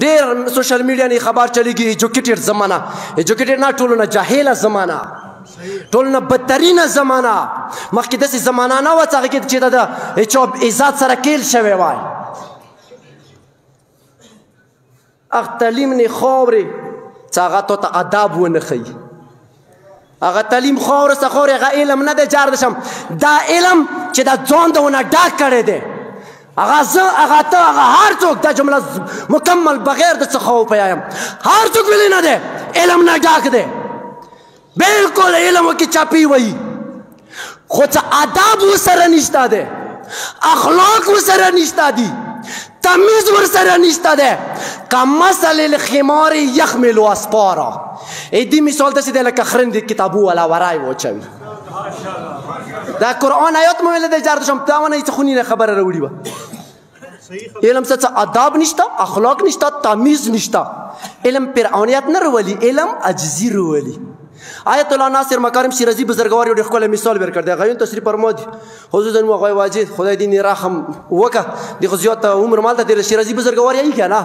ډیر سوشل میډیا نه خبر چلیږي ایجوکیټډ زمانہ ایجوکیټډ نه ټولنه جاهله زمانہ ټولنه بدترینه زمانہ مخکې داسې زمانہ نه و چې د چوب عزت سره کېل شوی وای اغ تعلیم نه خوري څاغه ته ادب ونه خي هغه تعلیم خور څه خور هغه علم نه دی جار دشم دا علم چې دا ځون دونه ډاک کړی دی هغه زه هغه ته هغه هر څوک دا جمله مکمل بغیر د څه خو پیایم هر څوک ویلی نه دی علم نه ډاک دی بالکل علم کې چاپی وایي خو څه آداب ورسره نشته دی اخلاق ورسره نشته دی تمیز ورسره نشته دی که مثل الخمار یخمل اسپارا ای دې مثال داسې دی لکه خرن د کتابو والا ورای واچوي دا قرآن آیات مو ویل دی جار د شم تاونه یې څه خوني نه خبره راوړي وه علم څه څه آداب نشته اخلاق نشته تمیز نشته علم فرعونیت نه ورولی علم عجزی ورولی آیت الله ناصر مکارم شیرازی بزرګوار یو ډېر ښکلی مثال ورکړ دی غیون تشریف فرما دي حضور زن وغوی واجد خدای دې رحم وکه د خو زیات عمر مال ته شیرازی بزرګوار یې کنه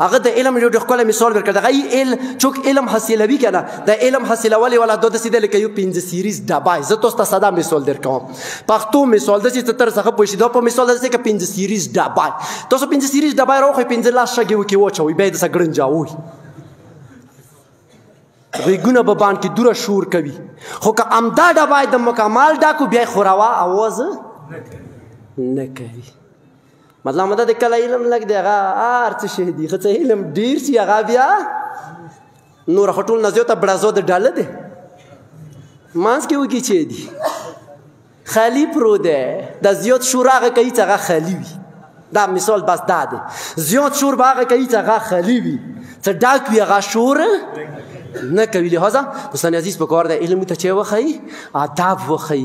هغه د علم یو ډېر ښکلی مثال ورکړ دی غی ال چوک علم حاصلوي کنه د علم حاصلولې ولا دوه سیده لکه یو پنځه سیریز ډبای زه تاسو ته ساده مثال درکوم پښتو مثال د چې تر څخه پوښي دا په مثال د چې 15 سیریز ډبای تاسو 15 سیریز ډبای راوخی 15 لاس شګي وکي وچوي به د سګړن جاوي غیګونه به بان کې دوره شور کوي خو که امدا ډبای د مکمل ډاکو بیا خوروا आवाज نه کوي مطلب مده د کله علم لګ دی هغه هر څه شي دي خو علم ډیر شي هغه بیا نور خټول نه زیاته بړازو د ډاله دی مانس کې وکی چي دي خالی پرو ده د زیات شور هغه کوي چې هغه خالی وي دا مثال بس دا دی زیات شور به هغه کوي چې هغه خالی وي چې ډاک وي هغه شور نه کوي لهدا حسین عزیز په کار ده علم ته چې وخی آداب وخی